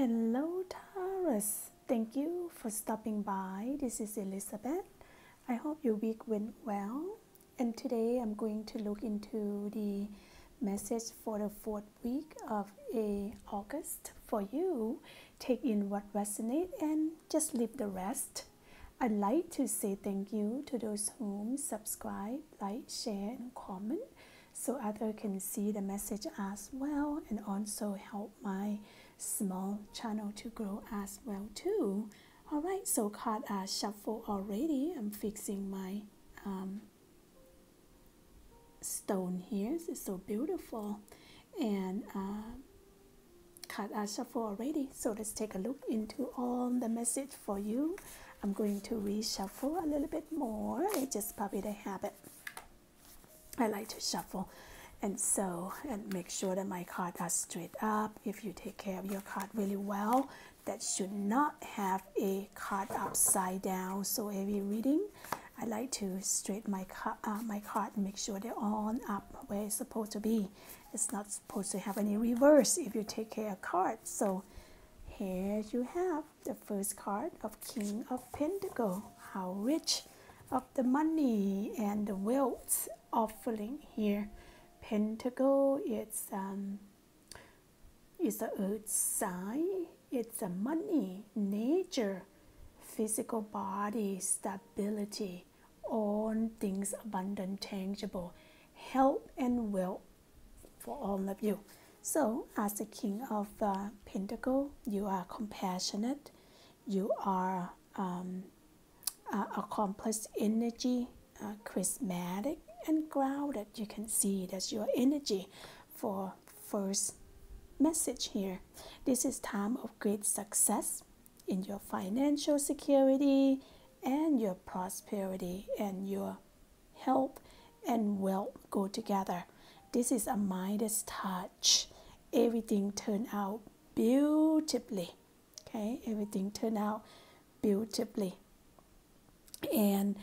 Hello, Taurus. Thank you for stopping by. This is Elizabeth. I hope your week went well. And today I'm going to look into the message for the fourth week of a August for you. Take in what resonates and just leave the rest. I'd like to say thank you to those who subscribe, like, share, and comment so others can see the message as well and also help my small channel to grow as well too. All right, so cards are shuffled already. I'm fixing my um, stone here. It's so beautiful. And uh, cards are shuffled already. So let's take a look into all the message for you. I'm going to reshuffle a little bit more. It's just probably the habit. I like to shuffle and so and make sure that my cards are straight up. If you take care of your card really well that should not have a card upside down. So every reading I like to straighten my card uh, my card and make sure they're on up where it's supposed to be. It's not supposed to have any reverse if you take care of cards. So here you have the first card of King of Pentacle how rich of the money and the wealth offering here. Pentacle, it's um, it's a earth sign. It's a money, nature, physical body, stability, all things abundant, tangible, health and wealth for all of you. So, as the King of uh, Pentacle, you are compassionate. You are um, accomplished energy, uh, charismatic, and grounded. You can see that's your energy for first message here. This is time of great success in your financial security and your prosperity and your health and wealth go together. This is a Midas touch. Everything turned out beautifully. Okay, everything turned out beautifully. And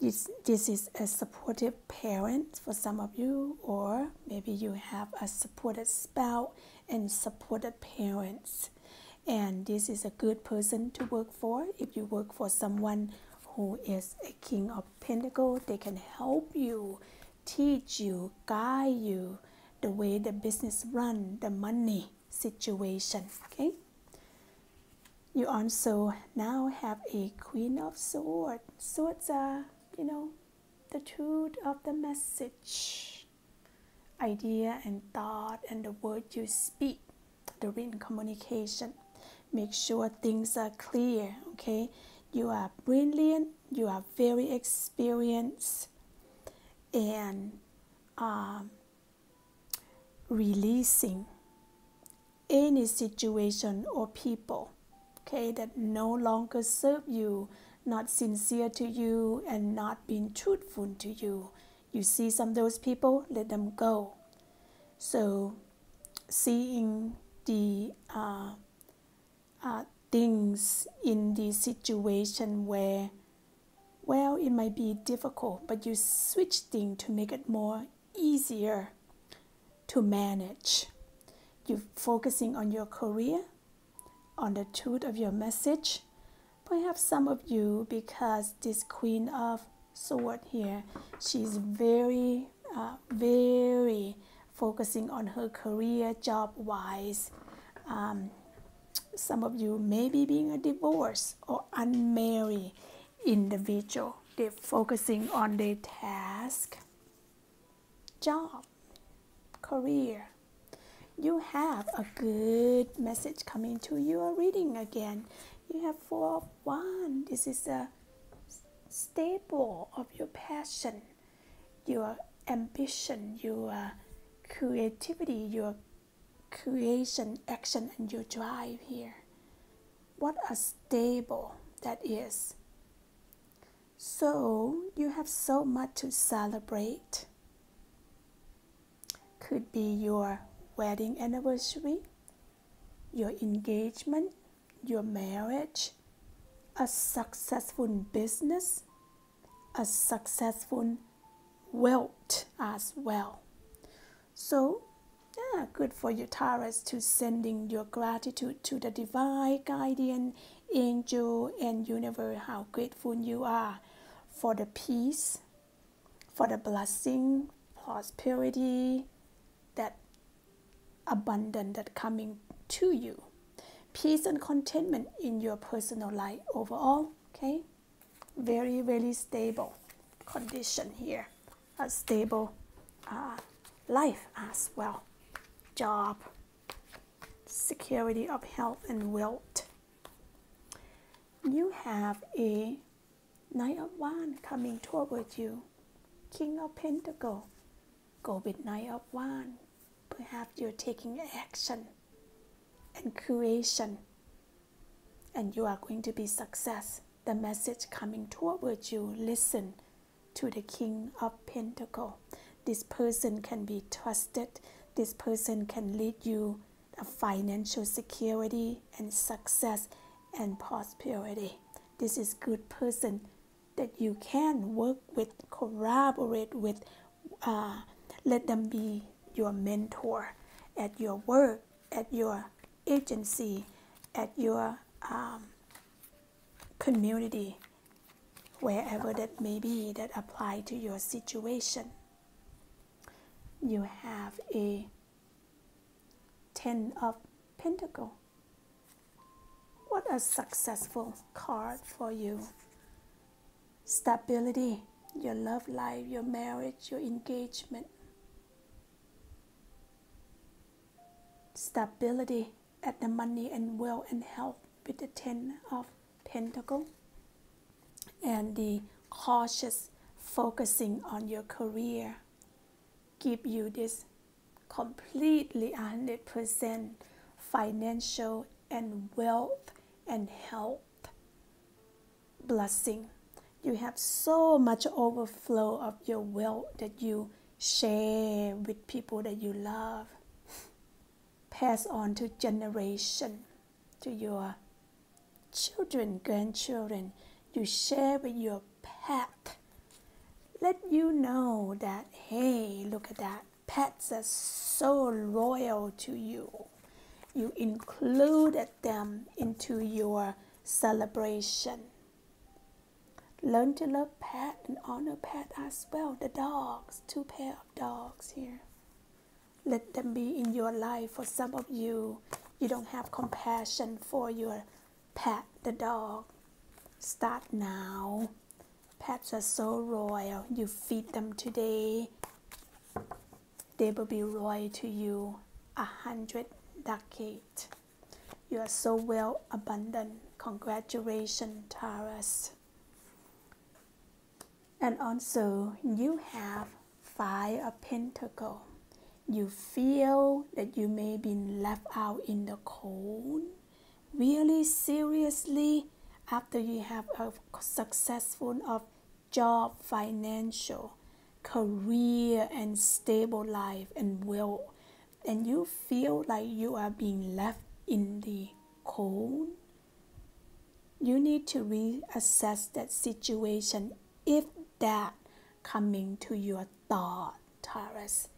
this, this is a supportive parent for some of you, or maybe you have a supported spouse and supported parents. And this is a good person to work for. If you work for someone who is a king of pentacles, they can help you, teach you, guide you the way the business run, the money situation. Okay. You also now have a queen of swords. Swords are you know, the truth of the message, idea and thought, and the word you speak, written communication. Make sure things are clear, okay? You are brilliant, you are very experienced, and um, releasing any situation or people, okay, that no longer serve you not sincere to you and not being truthful to you. You see some of those people, let them go. So, seeing the uh, uh, things in the situation where, well, it might be difficult, but you switch things to make it more easier to manage. You're focusing on your career, on the truth of your message, Perhaps some of you, because this Queen of Sword here, she's very, uh, very focusing on her career, job wise. Um, some of you may be being a divorced or unmarried individual. They're focusing on their task, job, career. You have a good message coming to your reading again you have four of Wand. This is a staple of your passion, your ambition, your creativity, your creation, action, and your drive here. What a stable that is. So you have so much to celebrate. Could be your wedding anniversary, your engagement, your marriage, a successful business, a successful wealth as well. So Yeah, good for you, Taurus, to sending your gratitude to the divine guardian, angel, and universe. How grateful you are for the peace, for the blessing, prosperity, that abundance that coming to you. Peace and contentment in your personal life overall. Okay, very very stable condition here, a stable uh, life as well job, security of health and wealth. You have a Knight of Wands coming toward you, King of Pentacles. Go with Knight of Wands. Perhaps you're taking action and creation, and you are going to be success. The message coming toward you. Listen to the King of Pentacle. This person can be trusted this person can lead you a financial security and success and prosperity. This is good person that you can work with, collaborate with. Uh, let them be your mentor at your work, at your agency, at your um, community, wherever that may be that apply to your situation you have a Ten of Pentacle. What a successful card for you. Stability, your love life, your marriage, your engagement. Stability at the money and wealth and health with the Ten of Pentacle. And the cautious focusing on your career give you this completely 100% financial and wealth and health blessing. You have so much overflow of your wealth that you share with people that you love. Pass on to generation, to your children, grandchildren. You share with your pet let you know that, hey, look at that. Pets are so loyal to you. You included them into your celebration. Learn to love pet and honor pet as well. The dogs, two pair of dogs here. Let them be in your life. For some of you, you don't have compassion for your pet, the dog. Start now. Pets are so royal. You feed them today, they will be royal to you a hundred decades. You are so well abundant. Congratulations, Taurus. And also, you have Five of Pentacles. You feel that you may be left out in the cold. Really seriously, after you have a successful of job, financial, career, and stable life and will and you feel like you are being left in the cold, you need to reassess that situation if that coming to your thought, Taurus.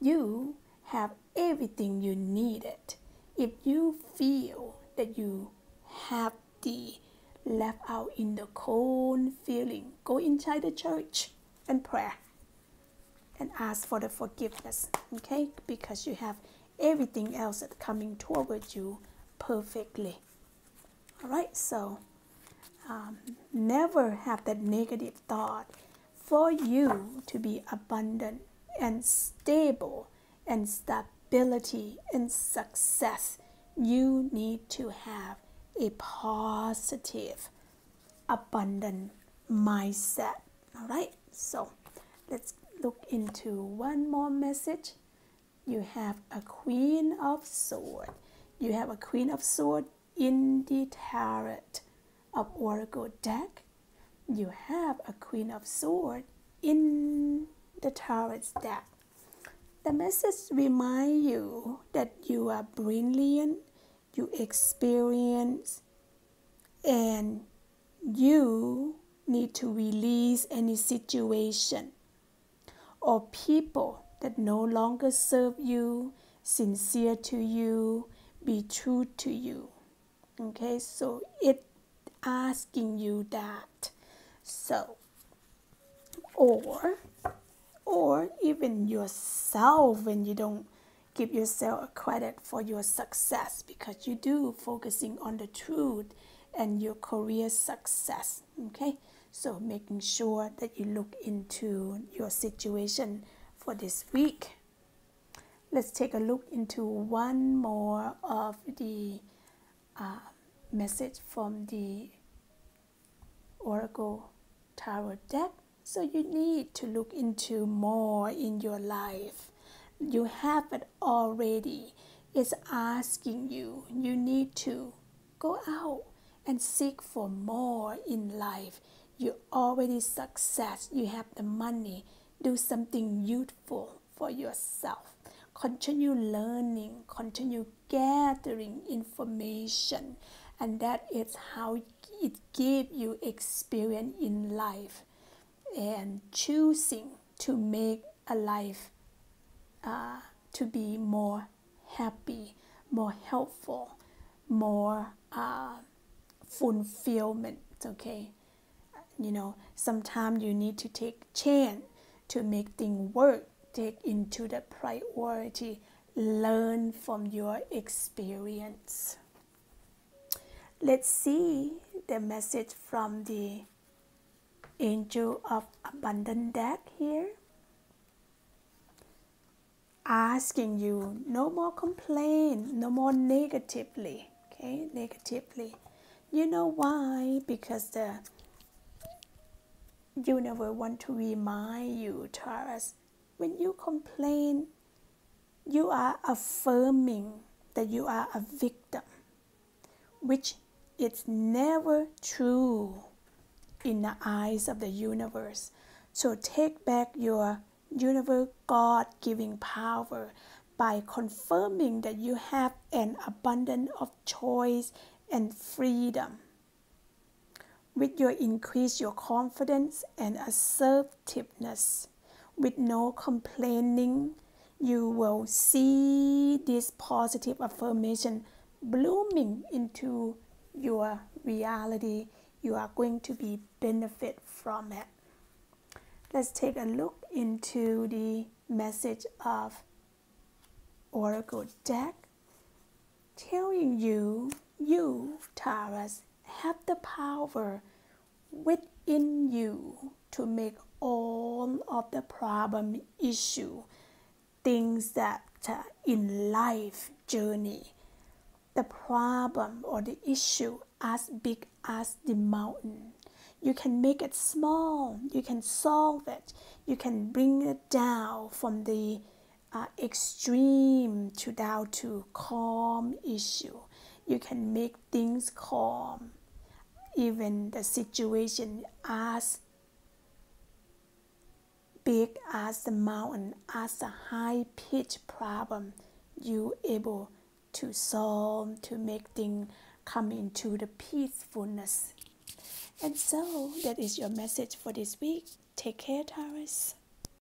You have everything you needed. If you feel that you have the left out in the cold feeling, go inside the church and pray and ask for the forgiveness, okay? Because you have everything else that's coming towards you perfectly. All right, so um, never have that negative thought. For you to be abundant and stable and stability and success, you need to have a positive, abundant mindset. All right, so let's look into one more message. You have a Queen of Swords. You have a Queen of Swords in the Tarot of Oracle deck. You have a Queen of Swords in the Tarot deck. The message remind you that you are brilliant you experience and you need to release any situation or people that no longer serve you sincere to you, be true to you. Okay, so it asking you that. So, or, or even yourself when you don't give yourself credit for your success because you do focusing on the truth and your career success. Okay, so making sure that you look into your situation for this week. Let's take a look into one more of the uh, message from the Oracle Tarot deck. So you need to look into more in your life. You have it already. It's asking you. You need to go out and seek for more in life. You already success. You have the money. Do something useful for yourself. Continue learning. Continue gathering information, and that is how it gives you experience in life and choosing to make a life uh, to be more happy, more helpful, more uh, fulfillment. Okay, you know sometimes you need to take chance to make things work. Take into the priority. Learn from your experience. Let's see the message from the Angel of Abundance deck here. Asking you no more complain, no more negatively. Okay, negatively. You know why? Because the universe want to remind you, Taurus, when you complain, you are affirming that you are a victim, which it's never true in the eyes of the universe. So take back your universe God giving power by confirming that you have an abundance of choice and freedom. With your increase your confidence and assertiveness, with no complaining, you will see this positive affirmation blooming into your reality, you are going to be benefit from it. Let's take a look into the message of Oracle deck telling you you Taurus have the power within you to make all of the problem issue things that uh, in life journey the problem or the issue as big as the mountain. You can make it small, you can solve it, you can bring it down from the uh, extreme to down to calm issue. You can make things calm, even the situation as big as the mountain, as a high pitched problem, you able to solve, to make things come into the peacefulness. And so that is your message for this week. Take care, Taurus.